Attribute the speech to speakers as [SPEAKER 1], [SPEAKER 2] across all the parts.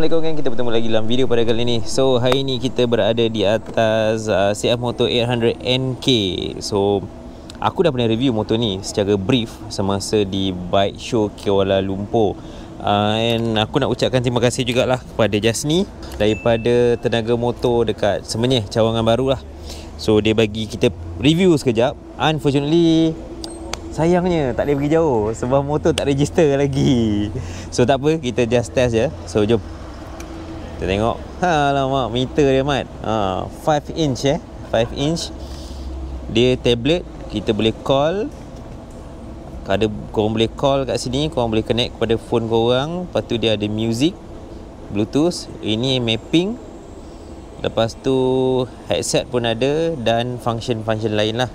[SPEAKER 1] Assalamualaikum gang, kita bertemu lagi dalam video pada kali ini. So, hari ini kita berada di atas uh, CF Moto 800 NK So, aku dah pernah review motor ni secara brief semasa di Bike Show Kuala Lumpur. Uh, And aku nak ucapkan terima kasih jugalah kepada Jasni Daripada tenaga motor dekat Semenyih, cawangan baru lah. So, dia bagi kita review sekejap. Unfortunately, Sayangnya tak boleh pergi jauh. Sebab motor tak register lagi. So tak apa. Kita just test je. So jom kita tengok. Ha, Alamak meter dia mat. Ha, 5 inch eh. 5 inch. Dia tablet. Kita boleh call. Ada korang boleh call kat sini. Korang boleh connect kepada phone korang. Lepas tu dia ada music Bluetooth. Ini mapping. Lepas tu headset pun ada Dan function-function lain lah.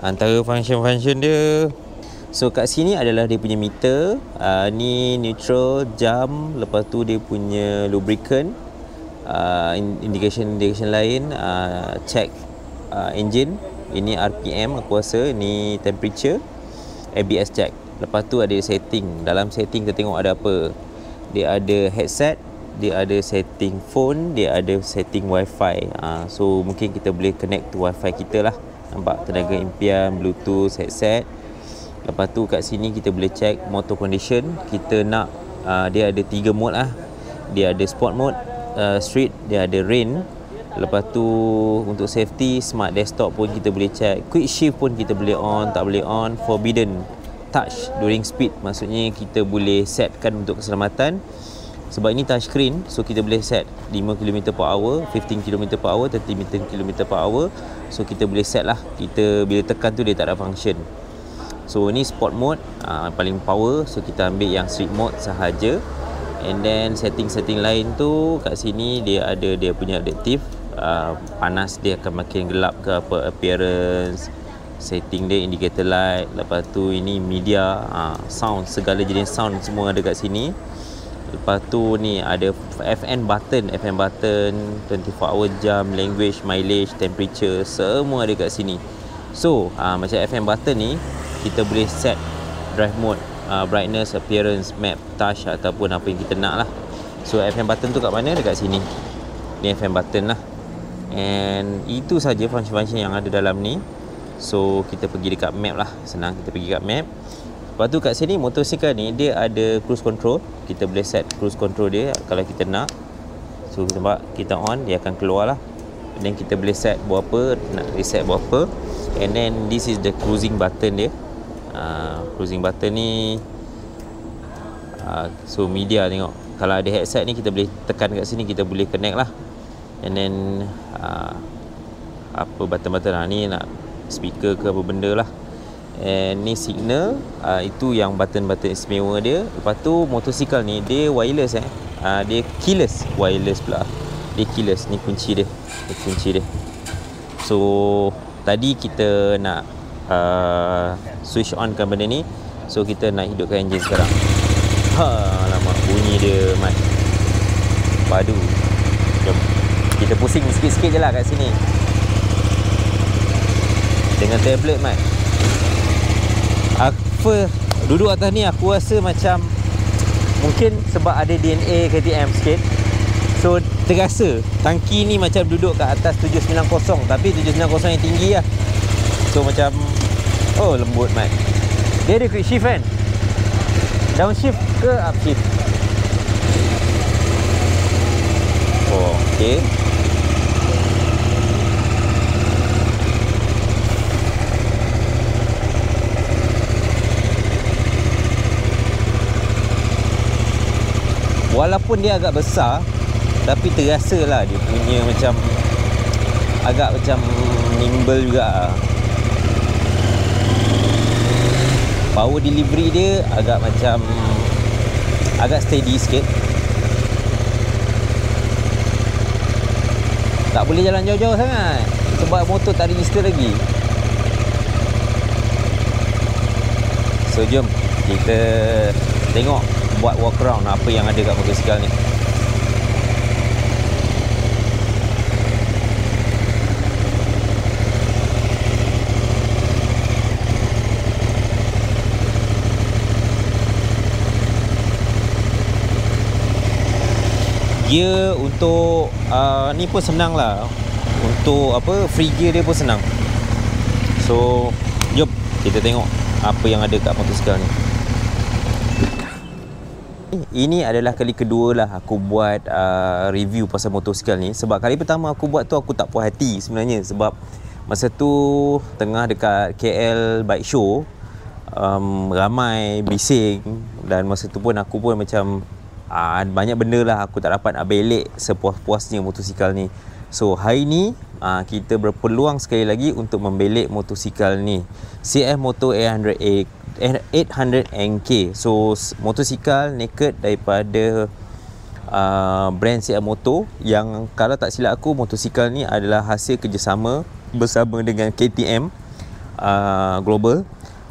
[SPEAKER 1] Antara function-function dia So kat sini adalah dia punya meter. Uh, Ni neutral, jam. Lepas tu dia punya lubricant uh, Indication-indication lain uh, Check uh, engine. Ini RPM aku rasa Ni temperature ABS check. Lepas tu ada setting. Dalam setting kita tengok ada apa. Dia ada headset Dia ada setting phone Dia ada setting wifi. Uh, So mungkin kita boleh connect to wifi kita lah. Nampak tenaga impian, bluetooth, headset. Lepas tu kat sini kita boleh check motor condition. Kita nak uh, dia ada tiga mode lah. Dia ada sport mode, uh, street, dia ada rain. Lepas tu untuk safety, smart desktop pun kita boleh check. Quick shift pun kita boleh on, tak boleh on. Forbidden touch during speed. Maksudnya kita boleh setkan untuk keselamatan. Sebab ini touch screen, so kita boleh set 5 km per hour, 15 km per hour, 30 km per hour. So kita boleh set lah. Kita bila tekan tu dia tak ada function. So ni sport mode uh, paling power so kita ambil yang street mode sahaja and then setting-setting lain tu kat sini dia ada dia punya adaptive. Uh, panas dia akan makin gelap ke apa appearance setting dia indicator light. Lepas tu ini media. Uh, sound segala jenis sound semua ada kat sini. Lepas tu ni ada FN button. FN button 24 hour jam language mileage temperature semua ada kat sini. So uh, macam FN button ni kita boleh set drive mode uh, brightness appearance map touch ataupun apa yang kita nak lah so FM button tu kat mana? Dekat sini. Ni FM button lah. And itu saja function-function yang ada dalam ni. So kita pergi dekat map lah. Senang kita pergi dekat map. Lepas tu kat sini motosikal ni dia ada cruise control. Kita boleh set cruise control dia kalau kita nak. So kita nampak kita on dia akan keluar lah. Dan kita boleh set berapa nak reset berapa and then this is the cruising button dia uh, cruising button ni uh, so media tengok. Kalau ada headset ni kita boleh tekan kat sini kita boleh connect lah. And then uh, apa button-button lah ni nak speaker ke apa benda lah. And ni signal uh, itu yang button-button istimewa dia. Lepas tu motosikal ni dia wireless eh. Uh, dia keyless wireless pula. Dia keyless ni kunci dia. Ni kunci dia. So tadi kita nak uh, switch on kan benda ni. So kita nak hidupkan enjin sekarang. Ha alamak bunyi dia mat. Padu jom. Kita pusing sikit-sikit je lah kat sini. Dengan tablet mat. Apa duduk atas ni aku rasa macam mungkin sebab ada DNA KTM sikit. So terasa. Tangki ni macam duduk kat atas 790 tapi 790 yang tinggi lah. So macam Oh lembut mat Dia ada quick shift kan? Downshift ke upshift Oh okay. Walaupun dia agak besar Tapi terasa lah dia punya macam Agak macam nimble juga. lah power delivery dia agak macam agak steady sikit. Tak boleh jalan jauh-jauh sangat. Sebab motor tak register lagi. So jom kita tengok buat walk around apa yang ada kat motosikal ni gear untuk uh, ni pun senang lah. Untuk apa free gear dia pun senang. So jom kita tengok apa yang ada kat motosikal ni. Ini adalah kali kedua lah aku buat uh, review pasal motosikal ni. Sebab kali pertama aku buat tu aku tak puas hati sebenarnya. Sebab masa tu tengah dekat KL bike show um, ramai bising. Dan masa tu pun aku pun macam uh, banyak benda lah aku tak dapat nak belik sepuas-puasnya motosikal ni. So hari ni uh, kita berpeluang sekali lagi untuk membelik motosikal ni. CF Moto 800A 800 NK so motosikal naked daripada uh, brand Sia Moto yang kalau tak silap aku motosikal ni adalah hasil kerjasama bersama dengan KTM uh, Global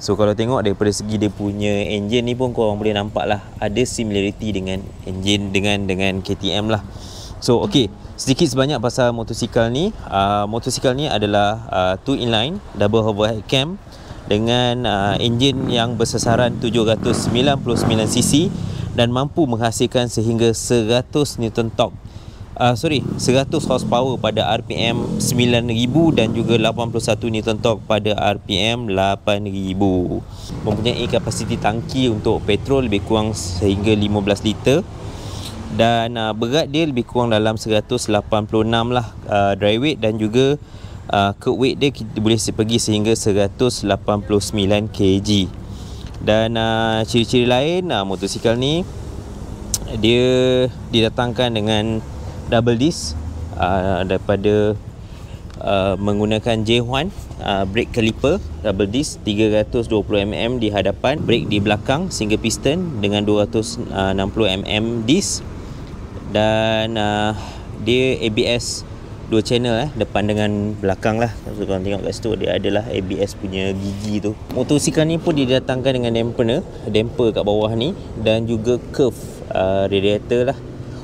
[SPEAKER 1] so kalau tengok daripada segi dia punya engine ni pun korang boleh nampak lah ada similarity dengan engine dengan dengan KTM lah. So ok sedikit sebanyak pasal motosikal ni. Uh, motosikal ni adalah uh, two inline double overhead cam dengan uh, enjin yang bersesaran 799cc dan mampu menghasilkan sehingga 100 Newton torque uh, sorry 100 horsepower pada RPM 9000 dan juga 81 Newton torque pada RPM 8000 mempunyai kapasiti tangki untuk petrol lebih kurang sehingga 15 liter. Dan uh, berat dia lebih kurang dalam 186 lah uh, dry weight dan juga uh, curb weight dia kita boleh pergi sehingga 189 kg. Dan uh, ciri-ciri lain uh, motosikal ni dia didatangkan dengan double disc uh, daripada uh, menggunakan J1 uh, brake caliper double disc 320mm di hadapan brake di belakang single piston dengan 260mm disc. Dan uh, dia ABS dua channel eh depan dengan belakang lah. Kalau korang tengok kat situ dia adalah ABS punya gigi tu. Motosikal ni pun didatangkan dengan dampener damper kat bawah ni dan juga curve uh, radiator lah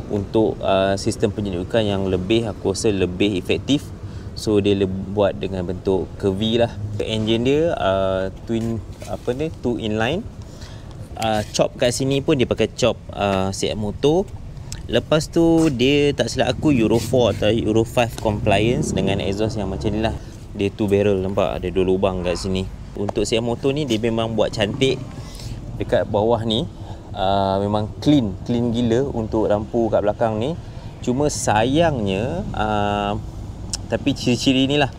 [SPEAKER 1] untuk uh, sistem penyedukan yang lebih aku rasa lebih efektif so dia buat dengan bentuk curvy lah engine dia uh, twin apa ni two inline uh, chop kat sini pun dia pakai chop uh, CM motor Lepas tu dia tak silap aku Euro 4 atau Euro 5 compliance dengan exhaust yang macam ni lah. Dia two barrel nampak ada dua lubang kat sini. Untuk siap motor ni dia memang buat cantik. Dekat bawah ni uh, memang clean, clean gila untuk lampu kat belakang ni. Cuma sayangnya uh, tapi ciri-ciri ni lah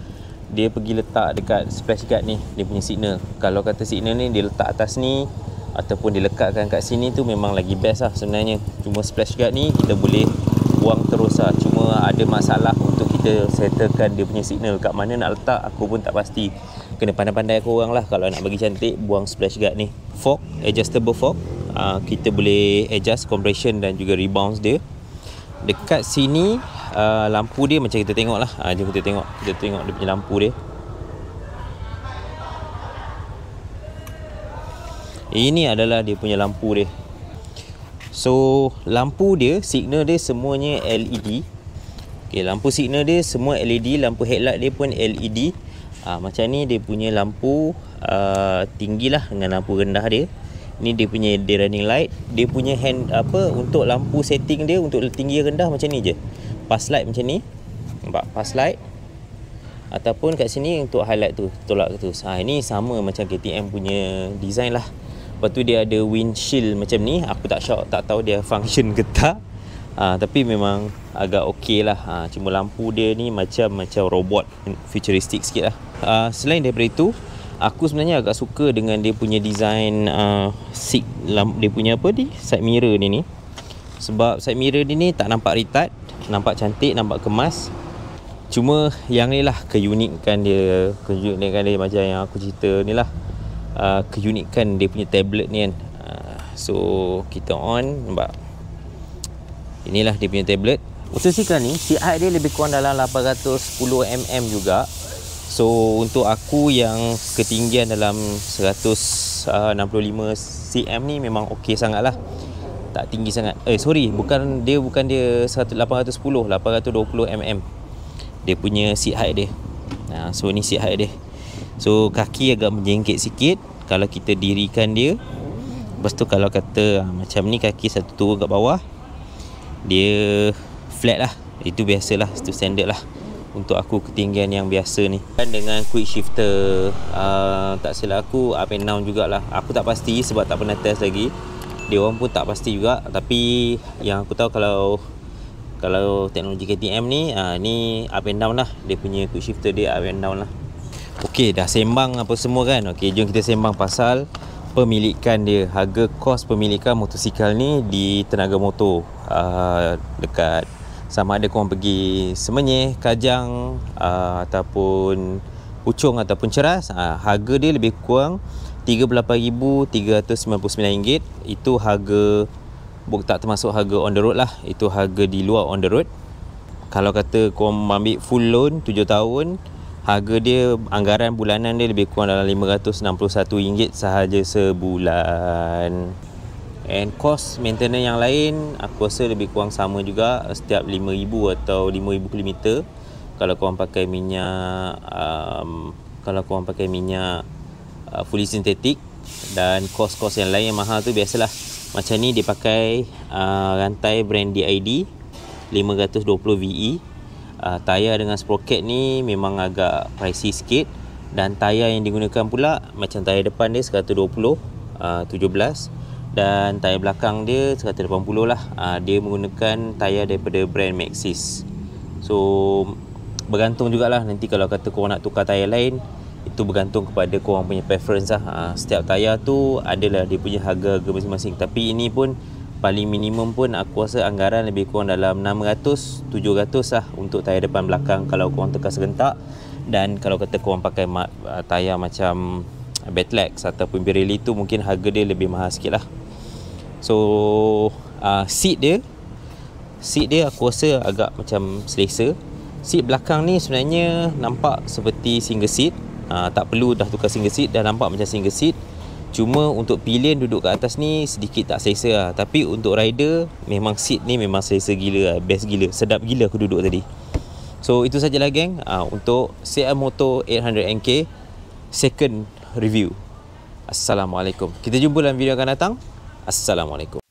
[SPEAKER 1] dia pergi letak dekat splash guard ni dia punya signal. Kalau kata signal ni dia letak atas ni ataupun dilekatkan kat sini tu memang lagi best lah sebenarnya. Cuma splash guard ni kita boleh buang terus lah. Cuma ada masalah untuk kita settlekan dia punya signal. Kat mana nak letak aku pun tak pasti. Kena pandai-pandai korang lah. Kalau nak bagi cantik buang splash guard ni. Fork adjustable fork uh, kita boleh adjust compression dan juga rebounds dia dekat sini uh, lampu dia macam kita tengok lah uh, jom kita tengok kita tengok dia punya lampu dia Ini adalah dia punya lampu dia. So, lampu dia, signal dia semuanya LED. Okay, lampu signal dia semua LED, lampu headlight dia pun LED. Ah, macam ni dia punya lampu uh, tinggi lah dengan lampu rendah dia. Ni dia punya day running light. Dia punya hand apa untuk lampu setting dia untuk tinggi rendah macam ni je. Pass light macam ni. Nampak pass light. Ataupun kat sini untuk highlight tu, tolak tu. Ha, ini sama macam KTM punya design lah. Lepas tu dia ada windshield macam ni Aku tak sure, tak tahu dia function ke tak ha, Tapi memang agak okey lah ha, Cuma lampu dia ni macam macam robot Futuristik sikit lah ha, Selain daripada itu Aku sebenarnya agak suka dengan dia punya design uh, seat, Dia punya apa ni? Side mirror ni ni. Sebab side mirror ni ni tak nampak retard Nampak cantik, nampak kemas. Cuma yang ni lah keunikan dia Keunikan dia macam yang aku cerita ni lah. Uh, keunikan dia punya tablet ni kan. Uh, so kita on nampak? Inilah dia punya tablet. Motosikal ni CI dia lebih kurang dalam 810mm juga so untuk aku yang ketinggian dalam 165 cm ni memang okey sangat lah tak tinggi sangat. Eh sorry bukan dia bukan dia 810 820 mm. Dia punya seat height dia. Nah, so ni seat height dia. So kaki agak menjengkit sikit. Kalau kita dirikan dia Lepas tu kalau kata ha, macam ni kaki satu turun kat bawah Dia flat lah. Itu biasalah itu standard lah untuk aku ketinggian yang biasa ni. Dan dengan quick shifter uh, tak silap aku up and down jugalah. Aku tak pasti sebab tak pernah test lagi. Dia orang pun tak pasti juga. Tapi yang aku tahu kalau kalau teknologi KTM ni uh, ni up and down lah. Dia punya quick shifter dia up and down lah. Okey, dah sembang apa semua kan. Okey, jom kita sembang pasal pemilikan dia. Harga kos pemilikan motosikal ni di Tenaga Motor uh, dekat sama ada korang pergi Semenyih, Kajang uh, ataupun Puchong ataupun Ceras, uh, harga dia lebih kurang RM38,399. Itu harga buk tak termasuk harga on the road lah. Itu harga di luar on the road. Kalau kata korang ambil full loan 7 tahun, harga dia anggaran bulanan dia lebih kurang dalam RM561 sahaja sebulan and cost maintenance yang lain aku rasa lebih kurang sama juga setiap 5000 atau 5000 km kalau korang pakai minyak um, kalau korang pakai minyak uh, fully synthetic dan kos-kos yang lain yang mahal tu biasalah. Macam ni dia pakai uh, rantai brand DID 520 VE uh, tayar dengan sprocket ni memang agak pricey sikit. Dan tayar yang digunakan pula macam tayar depan dia 120 uh, 17 dan tayar belakang dia 180 lah. Uh, dia menggunakan tayar daripada brand Maxxis so bergantung jugalah. Nanti kalau kata korang nak tukar tayar lain itu bergantung kepada korang punya preference lah. Uh, setiap tayar tu adalah dia punya harga-harga masing-masing. Tapi ini pun paling minimum pun aku rasa anggaran lebih kurang dalam 600 700 lah untuk tayar depan belakang kalau korang tekan serentak. Dan kalau kata korang pakai uh, tayar macam Betlex ataupun Pirelli tu mungkin harga dia lebih mahal sikit lah so uh, seat dia seat dia aku rasa agak macam selesa seat belakang ni sebenarnya nampak seperti single seat uh, tak perlu dah tukar single seat dah nampak macam single seat Cuma untuk pilihan duduk kat atas ni sedikit tak selesa lah. Tapi untuk rider memang seat ni memang selesa gila lah. Best gila. Sedap gila aku duduk tadi. So itu sajalah geng uh, untuk CR Moto 800NK second review. Assalamualaikum. Kita jumpa dalam video akan datang. Assalamualaikum.